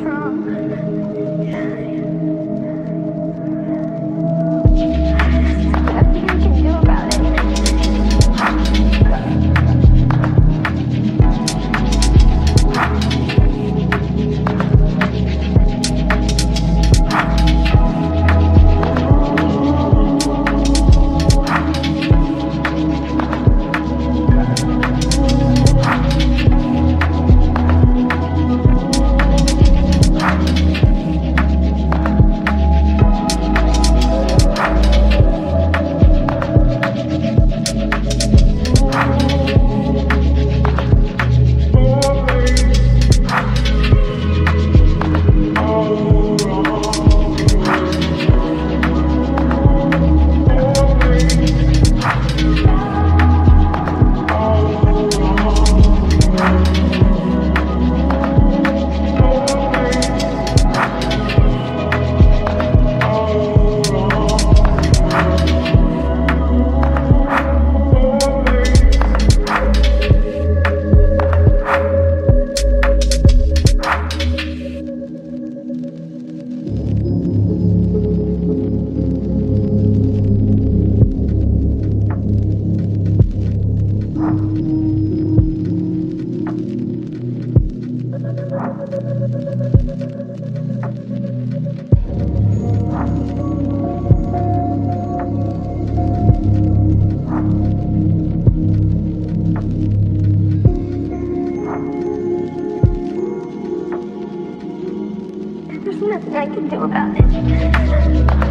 what's nothing I can do about it.